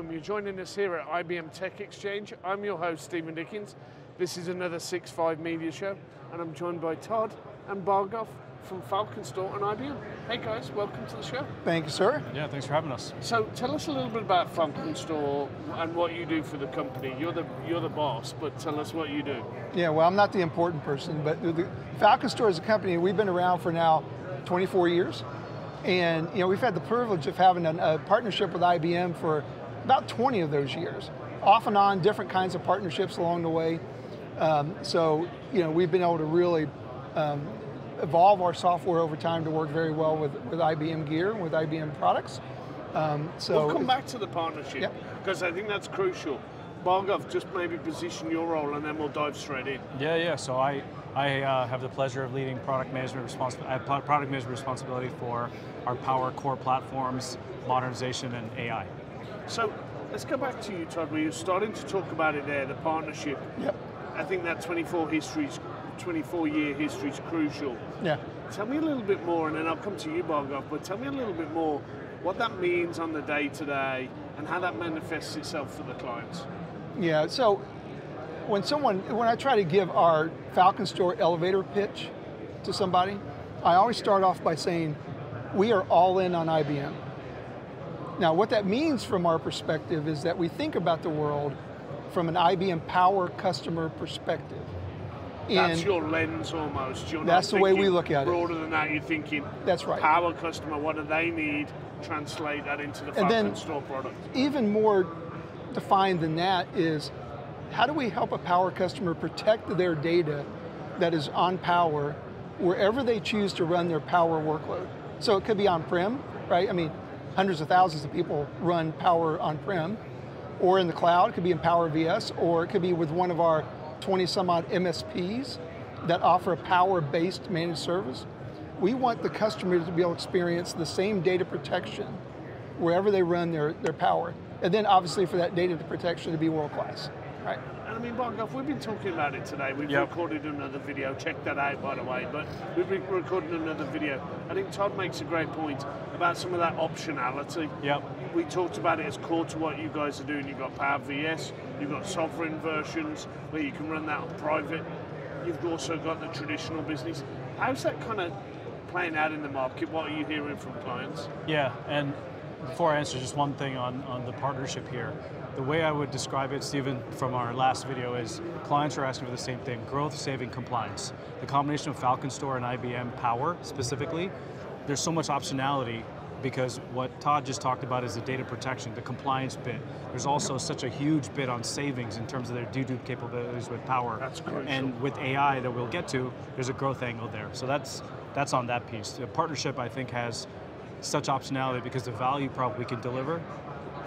welcome. You're joining us here at IBM TechXchange. I'm your host, Steven Dickens. This is another Six Five Media Show, and I'm joined by Todd and Bargav from FalconStor and IBM. Hey guys, welcome to the show. Thank you, sir. Yeah, thanks for having us. So tell us a little bit about FalconStor and what you do for the company. You're the you're the boss, but tell us what you do. Yeah, well, I'm not the important person, but the, the FalconStor is a company we've been around for now 24 years, and you know we've had the privilege of having a, a partnership with IBM for about 20 of those years, off and on, different kinds of partnerships along the way. Um, so you know we've been able to really um, evolve our software over time to work very well with, with IBM gear, with IBM products. Um, so we'll come back to the partnership because yep. I think that's crucial. Bargav, just maybe position your role and then we'll dive straight in. Yeah, yeah. So I, I uh, have the pleasure of leading product management responsibility, product management responsibility for our Power Core platforms, modernization, and AI. So let's go back to you, Todd. Where you're starting to talk about it there, the partnership. Yep. I think that 24 history 24 year history is crucial. Yeah. Tell me a little bit more, and then I'll come to you, Bargav, but tell me a little bit more what that means on the day to day and how that manifests itself for the clients. Yeah, so when someone, when I try to give our FalconStor elevator pitch to somebody, I always start off by saying, we are all in on IBM. Now, what that means from our perspective is that we think about the world from an IBM Power customer perspective. That's your lens almost. You're that's the way we look at broader it. Broader than that, you're thinking. That's right. Power customer, what do they need? Translate that into the and then, store product. Even more defined than that is how do we help a power customer protect their data that is on power wherever they choose to run their power workload? So it could be on-prem, right? I mean, hundreds of thousands of people run power on-prem, or in the cloud, it could be in Power VS, or it could be with one of our 20 some odd MSPs that offer a power-based managed service. We want the customer to be able to experience the same data protection wherever they run their, their power. And then obviously for that data protection to be world-class, right? And I mean, Bargav, we've been talking about it today. We've yep. recorded another video. Check that out, by the way. But we've been recording another video. I think Todd makes a great point about some of that optionality. Yep. We talked about it as core to what you guys are doing. You've got Power VS, you've got sovereign versions where you can run that on private. You've also got the traditional business. How's that kind of playing out in the market? What are you hearing from clients? Yeah, and before I answer, just one thing on, on the partnership here. The way I would describe it, Steven, from our last video is clients are asking for the same thing, growth, saving, compliance. The combination of FalconStor and IBM Power specifically, there's so much optionality because what Todd just talked about is the data protection, the compliance bit. There's also such a huge bit on savings in terms of their dedupe capabilities with Power. That's crucial. And with AI that we'll get to, there's a growth angle there. So that's that's on that piece. The partnership, I think, has such optionality because the value prop we can deliver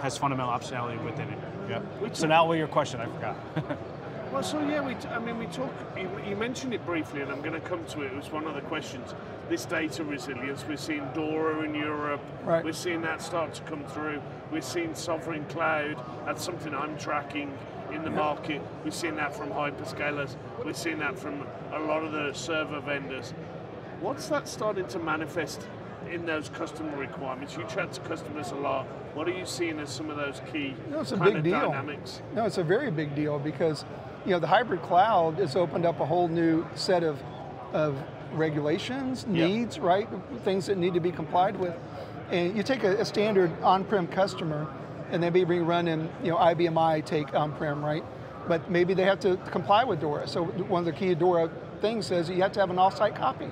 has fundamental optionality within it. Yeah. So now, what your question? I forgot. well, so yeah, we. I mean, we talk. You, you, mentioned it briefly, and I'm going to come to it. It was one of the questions. This data resilience. We're seeing DORA in Europe. Right. We're seeing that start to come through. We're seeing sovereign cloud. That's something I'm tracking in the market. We're seeing that from hyperscalers. We're seeing that from a lot of the server vendors. What's that starting to manifest in those customer requirements? You chat to customers a lot. What are you seeing as some of those key no, it's a big deal. dynamics? No, it's a very big deal because you know the hybrid cloud has opened up a whole new set of of regulations, needs, yep. right? Things that need to be complied with. And you take a, a standard on-prem customer, and they may be running you know IBM i take on-prem, right? But maybe they have to comply with DORA. So one of the key DORA things says you have to have an off-site copy.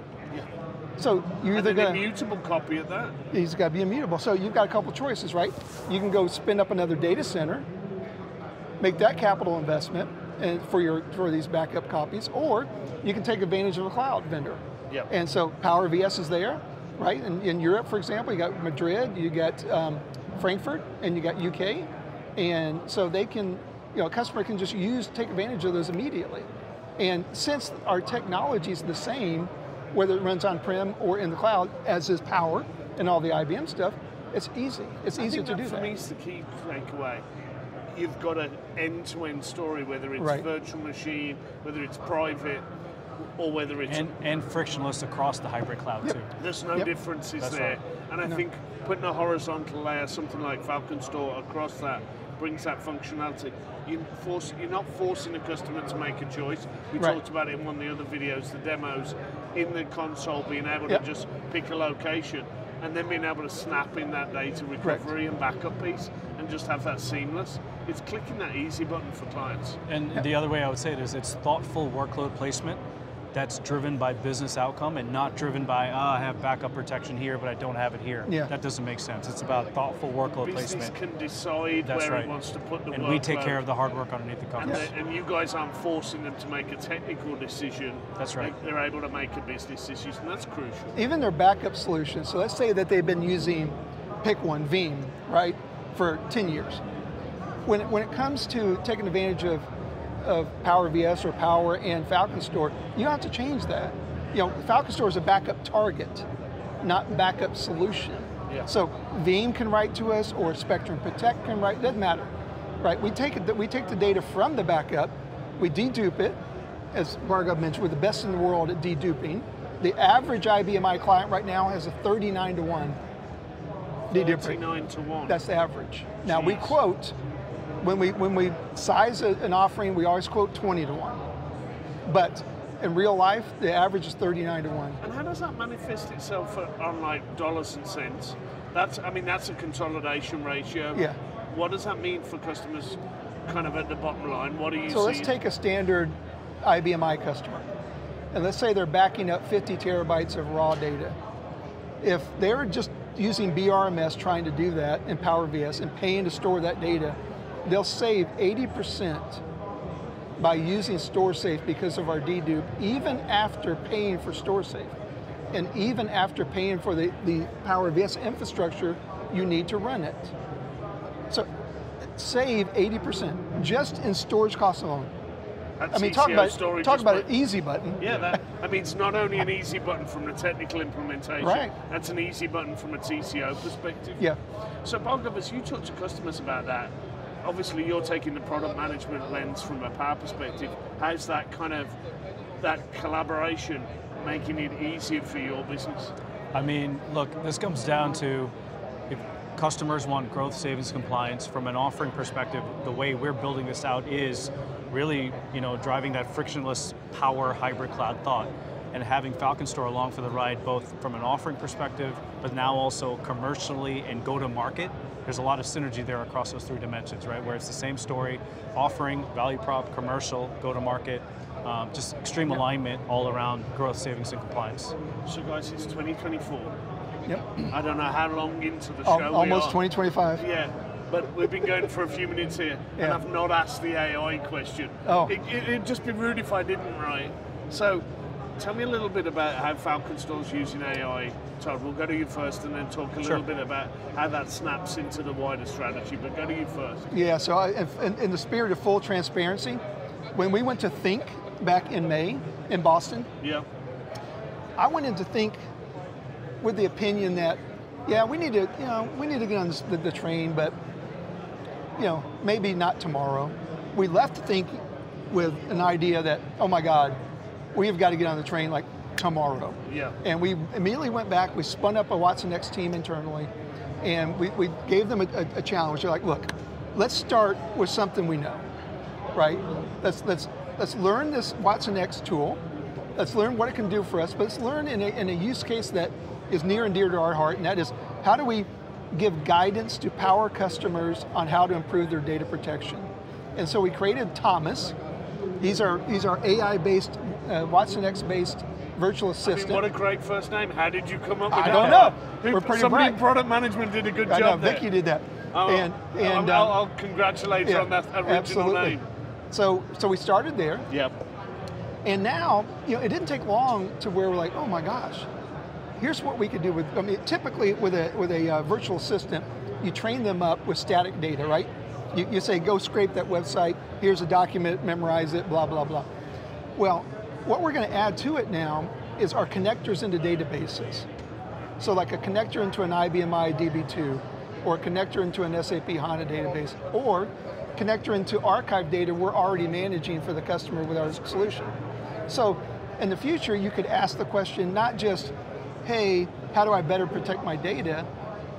So you're either got a immutable copy of that. He's got to be immutable. So you've got a couple choices, right? You can go spin up another data center, make that capital investment, and for your for these backup copies, or you can take advantage of a cloud vendor. Yep. And so Power VS is there, right? In, in Europe, for example, you got Madrid, you got um, Frankfurt, and you got UK, and so they can, you know, a customer can just use take advantage of those immediately. And since our technology is the same, whether it runs on-prem or in the cloud, as is Power and all the IBM stuff, it's easy. It's I easy to that do for that. For me, it's the key takeaway. You've got an end-to-end story, whether it's right. virtual machine, whether it's private, or whether it's and, and frictionless across the hybrid cloud yep. too. There's no yep. differences That's there, right. and I no. think putting a horizontal layer, something like FalconStor across that, brings that functionality. You force, you're not forcing a customer to make a choice. We Right. talked about it in one of the other videos, the demos, in the console being able Yep. to just pick a location and then being able to snap in that data recovery and backup piece and just have that seamless. It's clicking that easy button for clients. And the other way I would say it is it's thoughtful workload placement that's driven by business outcome and not driven by, ah, I have backup protection here, but I don't have it here. Yeah. That doesn't make sense. It's about thoughtful workload Business placement. can decide That's where right. it wants to put the And we take workload. care of the hard work underneath the covers. the- and you guys aren't forcing them to make a technical decision. That's right. They- They're able to make a business decision. That's crucial. even their backup solution. So let's say that they've been using, pick one, Veeam, right, for 10 years. When when it comes to taking advantage of, of Power VS or Power and FalconStor, you don't have to change that. You know, FalconStor is a backup target, not a backup solution. Yeah. So Veeam can write to us, or Spectrum Protect can write. Doesn't matter, right? We take it. We take the data from the backup, we dedupe it. As Bargav mentioned, we're the best in the world at deduping. The average IBM i client right now has a 39 to one deduping. 39 to 1. That's the average. Now we quote when we when we size a, an offering, we always quote 20 to one. But in real life, the average is 39 to one. and how does that manifest itself on like dollars and cents? That's, I mean, that's a consolidation ratio. Yeah. What does that mean for customers kind of at the bottom line? What do you So let's take a standard IBM i customer, and let's say they're backing up 50 terabytes of raw data. If they're just using BRMS trying to do that in Power VS and paying to store that data, they'll save 80% by using StorSafe because of our dedupe, even after paying for StorSafe. And even after paying for the, the Power VS infrastructure you need to run it. So save 80% just in storage costs alone. That's I mean, talk about storage talk about an easy button. Yeah, that, I mean, it's not only an easy button from the technical implementation, Right. that's an easy button from a TCO perspective. Yeah. So, Bargav, as you talk to customers about that, obviously you're taking the product management lens from a power perspective. How's that kind of, that collaboration making it easier for your business? I mean, look, this comes down to if customers want growth, savings, compliance. From an offering perspective, the way we're building this out is really, you know, driving that frictionless power hybrid cloud thought and having FalconStor along for the ride, both from an offering perspective, but now also commercially and go to market. There's a lot of synergy there across those three dimensions, right? Where it's the same story, offering, value prop, commercial, go to market, um, just extreme alignment all around growth, savings, and compliance. So, guys, it's 2024. Yep. I don't know how long into the Al- show we Almost are. 2025. Yeah, but we've been going for a few minutes here, and I've not asked the AI question. Oh. It, it, it'd just be rude if I didn't, right? So, tell me a little bit about how FalconStor's using AI. Todd, we'll go to you first, and then talk a Sure. little bit about how that snaps into the wider strategy. But go to you first. Yeah, so I, in, in the spirit of full transparency, when we went to Think back in May in Boston, Yeah, I went into Think with the opinion that, yeah, we need to, you know, we need to get on the, the train, but, you know, maybe not tomorrow. We left to Think with an idea that, oh my God, we've got to get on the train like tomorrow. yeah. And we immediately went back, we spun up a watsonx team internally, and we, we gave them a, a, a challenge. They're like, look, let's start with something we know, right? Let's, let's, let's learn this watsonx tool. Let's learn what it can do for us, but let's learn in a, in a use case that is near and dear to our heart, and that is how do we give guidance to power customers on how to improve their data protection? And so we created Thomas. He's our, he's our AI-based, uh, watsonx-based virtual I assistant. mean, what a great first name. How did you come up with I that? don't know. Who- We're pretty Somebody in bright. product management did a good I know, job there. Vicky did that. Oh, and and I'll, um, I'll congratulate yeah, on that original absolutely. name. So so we started there, Yep. and now you know it didn't take long to where we're like, oh my gosh, here's what we could do with. I mean, typically with a with a uh, virtual assistant, you train them up with static data, right? You, you say go scrape that website. Here's a document, memorize it, blah blah blah. Well, what we're going to add to it now is our connectors into databases. So like a connector into an IBM DB2, or a connector into an SAP HANA database, or connector into archive data we're already managing for the customer with our solution. So in the future, you could ask the question not just, hey, how do I better protect my data,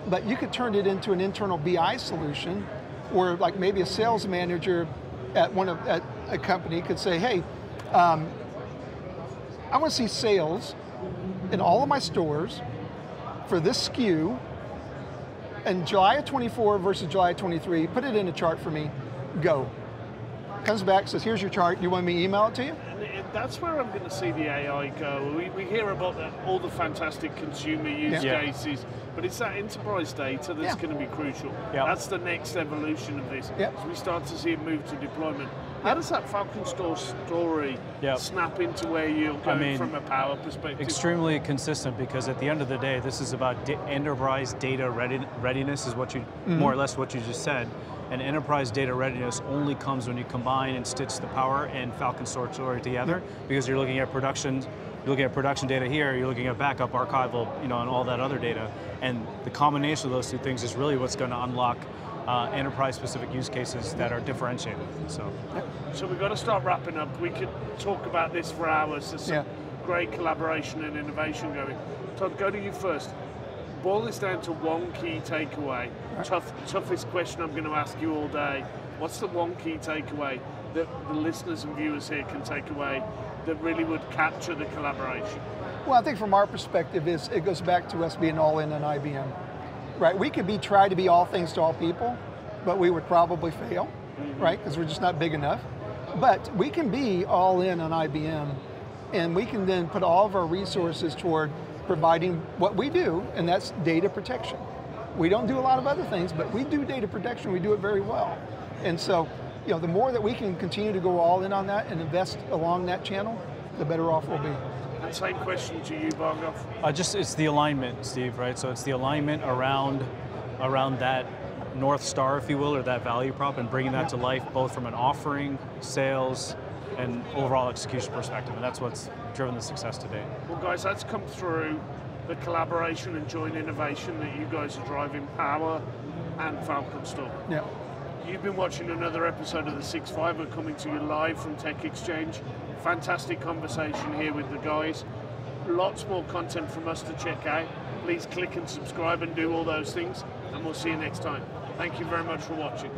but you could turn it into an internal BI solution or like maybe a sales manager at one of at a company could say, hey, um, I want to see sales in all of my stores for this SKU and July of 24 versus July of 23, put it in a chart for me, go. Comes back, says, here's your chart, you want me to email it to you? And it- that's where I'm going to see the AI go. We, we hear about the, all the fantastic consumer use Yeah. cases, but it's that enterprise data that's Yeah. going to be crucial. Yeah. That's the next evolution of this. Yeah. As we start to see it move to deployment. How does that FalconStor story Yeah. snap into where you're going mean, from a power perspective? extremely consistent because at the end of the day, this is about da- enterprise data ready- readiness, is what you mm-hmm. more or less what you just said. And enterprise data readiness only comes when you combine and stitch the power and FalconStor story together, because you're looking at production. You're looking at production data here. You're looking at backup, archival, you know, and all that other data. And the combination of those two things is really what's going to unlock uh, enterprise-specific use cases that are differentiated. So. So we've got to start wrapping up. We could talk about this for hours. There's some Yeah. great collaboration and innovation going. Todd, go to you first. Boil this down to one key takeaway. Tough, toughest question I'm going to ask you all day. What's the one key takeaway that the listeners and viewers here can take away that really would capture the collaboration? Well, I think from our perspective, is it goes back to us being all in on IBM, right? We could be try to be all things to all people, but we would probably fail, mm-hmm. right? Because we're just not big enough. But we can be all in on IBM, and we can then put all of our resources toward providing what we do, and that's data protection. We don't do a lot of other things, but we do data protection. We do it very well, and so you know the more that we can continue to go all in on that and invest along that channel, the better off we'll be. And same question to you, Bargav. Uh, just it's the alignment, Steve, right? So it's the alignment around around that north star, if you will, or that value prop, and bringing that to life, both from an offering, sales, and overall execution perspective. And that's what's driven the success today. Well, guys, that's come through the collaboration and joint innovation that you guys are driving Power and FalconStor. Yeah. You've been watching another episode of the Six Five. We're coming to you live from TechXchange. Fantastic conversation here with the guys. Lots more content from us to check out. Please click and subscribe and do all those things, and we'll see you next time. Thank you very much for watching.